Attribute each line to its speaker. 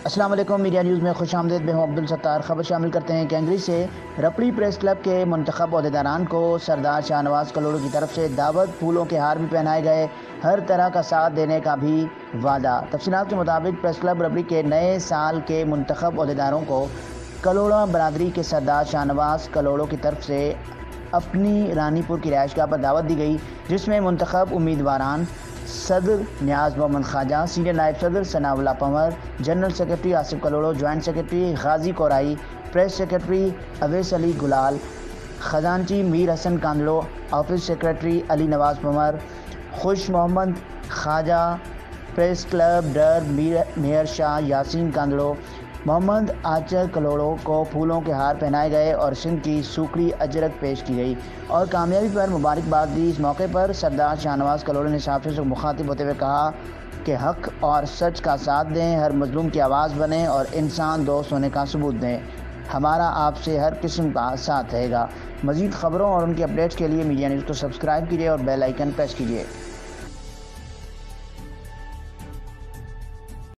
Speaker 1: वालेकुम media news में खुश आमदेद। मैं हूँ अब्दुल सत्तार। खबर शामिल करते हैं कैंगरी से रपड़ी प्रेस क्लब के मंतखब अहदेदारान को सरदार शाहनवाज कलोड़ों की तरफ़ से दावत, फूलों के हार भी पहनाए गए। हर तरह का साथ देने का भी वादा। तफसीत के मुताबिक प्रेस क्लब रबड़ी के नए साल के मंतखब अहदेदारों को कलोड़ा बरदरी के सरदार शाहनवाज कलोड़ों की तरफ़ से अपनी रानीपुर की रहायशगाह पर दावत दी गई, जिसमें मंतखब उम्मीदवार सदर न्याज मोहम्मद ख्वाजा सीनियर नायब सदर Sanaullah Panwar, general secretary Asif Kalodo joint secretary Ghazi Korai, press secretary Awais Ali Gulal, खजानची Mir Hasan Kandro, office secretary Ali Nawaz Panwar, Khush Mohammad Khwaja press club Dar Mir, mayor Shah Yasin Kandro Mohammad Achar कलोड़ों को फूलों के हार पहनाए गए और सिंध की सूखड़ी अजरक पेश की गई। और कामयाबी पर मुबारकबाद दी इस मौके पर सरदार शाहनवाज कलोड़ों ने साफियों से मुखातिब होते हुए कहा कि हक और सच का साथ दें, हर मजलूम की आवाज़ बने और इंसान दोस्त होने का सबूत दें। हमारा आपसे हर किस्म का साथ रहेगा। मज़ीद खबरों और उनकी अपडेट्स के लिए मीडिया न्यूज़ को सब्सक्राइब कीजिए और बेल आइकन प्रेस कीजिए।